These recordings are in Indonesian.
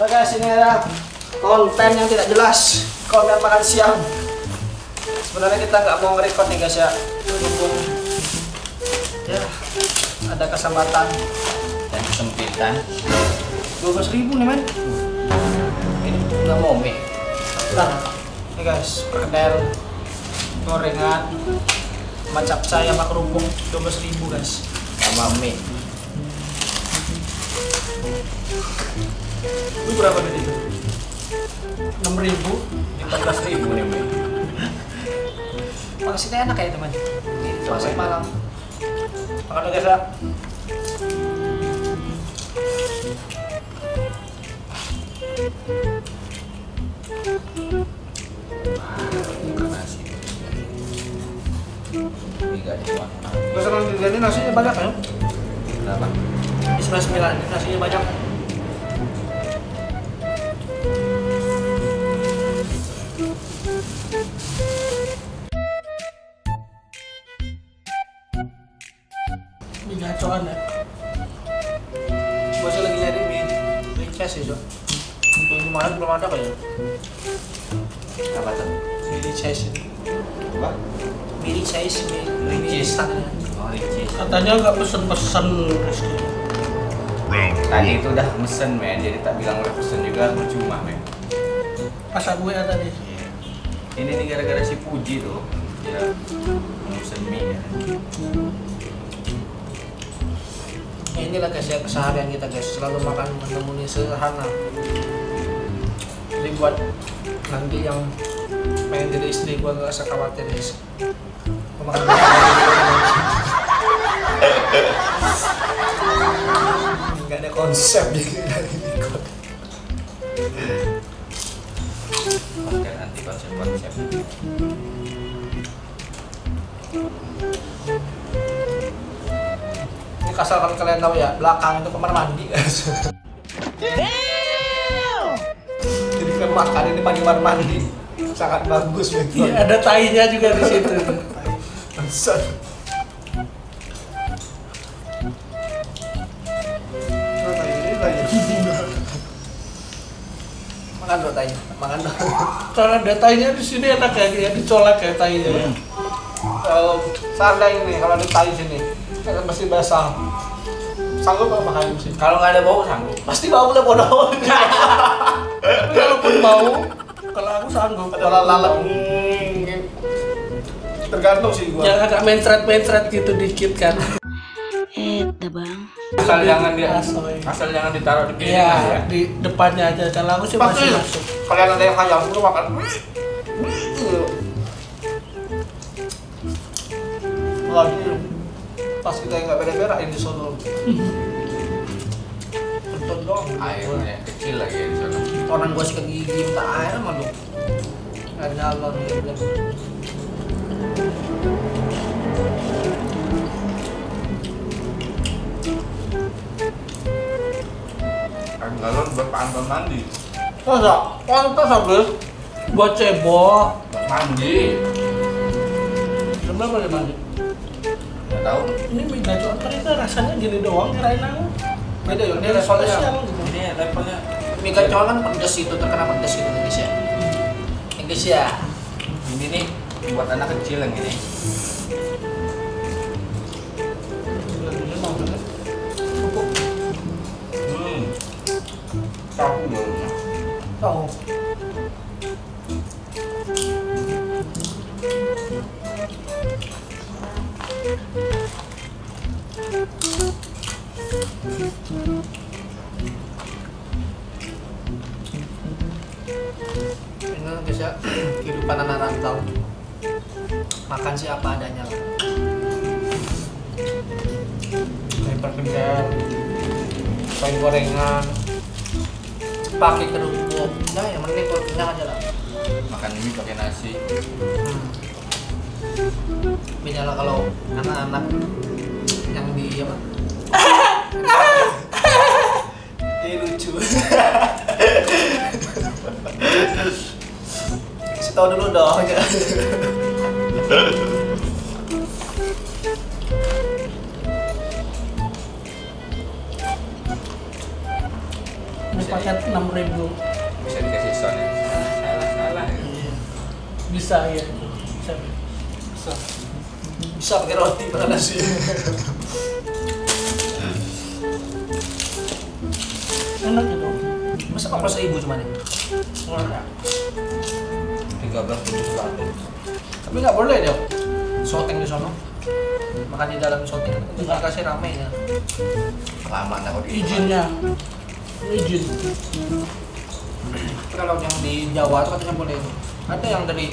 Nah guys, ini ada konten yang tidak jelas. Konten makan siang. Sebenarnya kita nggak mau nge-record nih guys ya. Berhubung ya ada kesempatan dan kesempitan 12 ribu nih men. ini nggak mau mie Nah, ini guys, perkedel gorengan macam saya sama kerupuk 12 ribu guys. sama mie Itu berapa duit itu? 6 ribu. 15 ribu nih Maksudnya enak ya teman. Masak men. malam. Makan dulu guys ya. senang dilihat ini nasinya banyak ya. kenapa Di sebelah sembilan ini nasinya banyak. Apa tuh chess ini. apa mie cheese. instan ya. oh ricis Katanya nggak pesen-pesen tadi itu udah mesen men jadi tak bilang udah pesen juga percuma men Pas gue ada nih. ini nih gara-gara si Puji tuh ya mesen mie ya. Ya inilah guys ya keseharian kita guys selalu makan menemuni sederhana. Jadi buat nanti yang pengen jadi istri gua gak usah khawatir guys. Gua makan Gak ada konsep jadi lagi ikut. pakai anti konsep konsep Ini kasar kalau kalian tahu ya belakang itu kamar mandi guys. Kan makan ini mandi kamar mandi sangat bagus betul. Iya, ada tainya juga di situ. Makan dulu tanya, makan dulu. Kalau ada tainya di sini enak ya, dia dicolek ya tainya. ya. Kalau seandainya nih, kalau ada tai sini, kan pasti basah. Sanggup nggak makan sih? kalau nggak ada bau sanggup Pasti bau udah bodoh. Kalaupun mau, kalau aku sanggup. Kalau lalat, hmm, tergantung sih gua. Yang agak mencret-mencret gitu dikit kan. Eh, bang. asal jangan dia Asoy. asal jangan ditaruh di piring Iya, aja ya di depannya aja. Kalau aku sih Pasti masih masuk. kalian ada yang hayal, lu makan. Lagi pas kita nggak beda-bedain di sono. Kentut doang. airnya kecil lagi ya di sana Orang gua sikat gigi minta air sama lu. Air galon dia bilang. kan galon buat pantai mandi Masa? Pantas habis. Buat cebok. mandi Sebenarnya mandi. nggak tahu Ini mie gacoan itu rasanya gini doang kirain aku. Beda ya, ini levelnya. ini levelnya Mie kacang kan pedes itu, terkena pedes itu guys ya. Guys ya. ini nih buat anak kecil yang ini hmm tahu Tahu. Ini ya, kehidupan anak rantau. Makan sih apa adanya lah. Kayak perkedel, kayak gorengan, pakai kerupuk. Nah, yang penting kenyang aja lah. makan mie pakai nasi Hmm. Beda lah kalau anak-anak yang di apa? Ini lucu. Kasih tahu dulu dong. Paket enam ribu bisa dikasih sound ya salah salah bisa ya bisa bisa Bisa pakai roti pakai nasi. Apa seribu cuma? Enggak. tiga belas tujuh satu Tapi nggak boleh dong. Shooting di sono. Makan di dalam shooting itu nggak kasih rame ya. lama di izinnya izin kalau yang di Jawa itu katanya boleh. Ada yang dari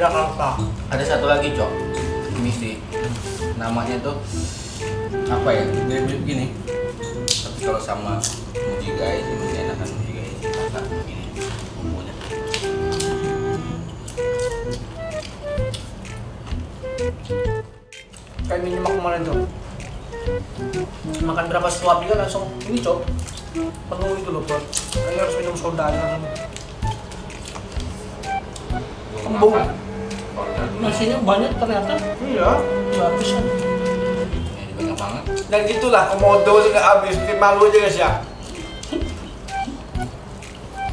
Jakarta. ada satu lagi cok ini sih namanya tuh apa ya mirip gini tapi kalau sama muji guys Kayak minimal kemarin tuh. Makan berapa suap dia langsung ini cok penuh itu loh bro. Ayo harus minum soda langsung. Gua Kembung. nasinya banyak ternyata Iya. nggak kan banyak banget Dan gitulah komodo sih nggak habis bikin malu aja guys ya.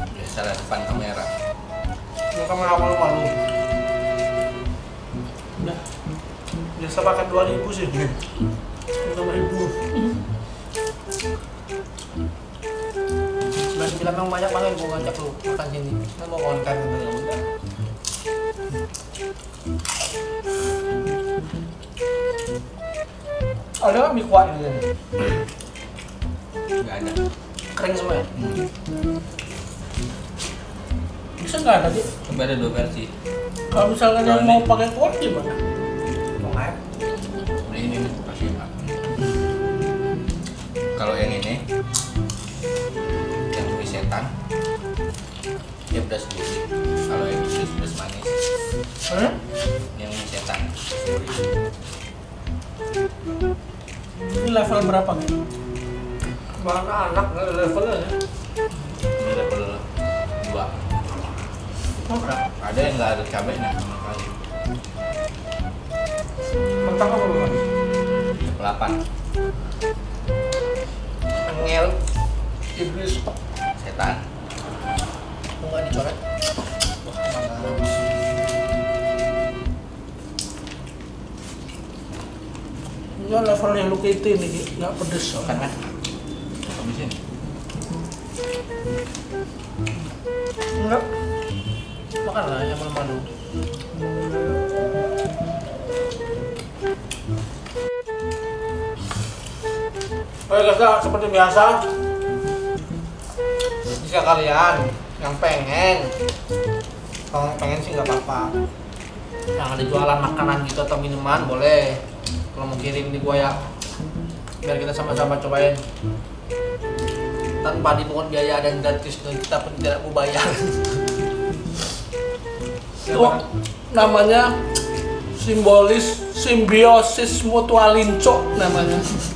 biasa lah depan kamera Ini kamera malu malu. Biasa makan dua ribu sih. Lima ribu. Berarti bilang memang banyak banget gue ngajak lu makan sini. Kita mau konten gitu ya udah. Ada nggak mie kuah ini? nggak ada Kering semua ya? bisa nggak ada sih coba ada dua versi kalau misalnya yang mau pakai kuah gimana pedas gurih. Kalau yang ini pedas manis. Hmm? Yang mie setan ini level berapa nih Bahan anak levelnya ya. Ini level dua. Oh, berapa? Ada yang nggak ada cabenya sama sekali. Mentang apa belum? Delapan Angel. Iblis. setan. Nggak dicoret? Wah, mana? ini level Hello Kitty nih Ki. nggak pedes Kan kan? Habisin. Enggak. Makan lah yang malu-malu. Oke guys, seperti biasa Jika kalian yang pengen. Kalau yang pengen sih nggak apa-apa. Yang ada jualan makanan gitu atau minuman boleh. Kalau mau kirim di gua ya. Biar kita sama-sama cobain. Tanpa dipungut biaya dan gratis dan kita pun tidak mau bayar. itu namanya simbolis simbiosis mutualinco namanya.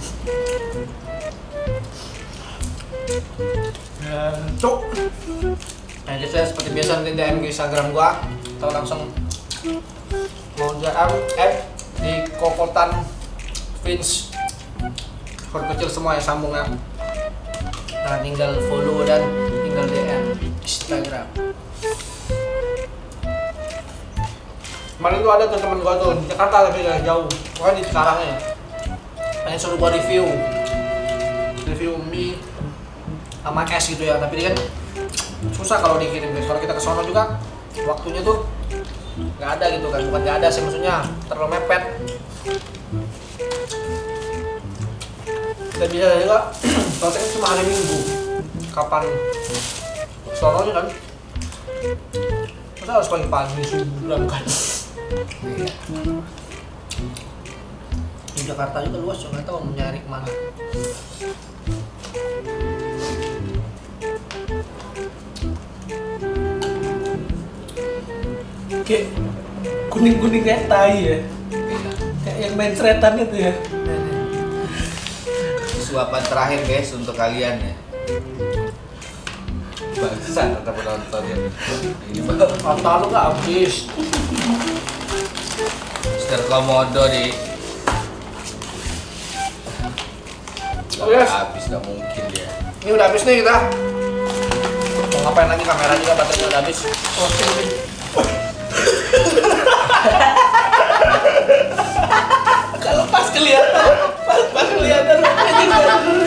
Cuk. Nah, jadi saya seperti biasa nanti DM ke Instagram gua atau langsung DM add di kokotan Vince. Huruf kecil semua ya sambungnya nah tinggal follow dan tinggal DM Instagram. Kemarin tuh ada tuh temen gua tuh di Jakarta tapi dari jauh. Pokoknya di Cikarang ya. Pengen suruh gua review. Review mie sama es gitu ya tapi dia kan susah kalau dikirim guys. Kalau kita ke sono juga waktunya tuh nggak ada gitu kan. Bukan nggak ada sih maksudnya. Terlalu mepet. Dan bisa juga prakteknya cuma hari minggu. Kapan? Sono kan? Masa harus pagi-pagi subuh berangkat di Jakarta juga luas nggak tahu mau nyari ke mana kayak kuning kuning kayak tai ya kayak yang main seretan itu ya Suapan terakhir guys untuk kalian ya. Bagusan tetap penonton ya. Ini baru Kata lu nggak habis Mister Komodo di Oh, yes. habis nggak mungkin dia. ini udah habis nih kita ngapain lagi kamera juga baterainya udah habis oke. Kalau pas kelihatan, pas pas kelihatan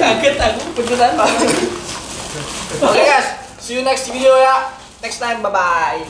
kaget aku beneran. oke guys. See you next video ya. Next time. Bye bye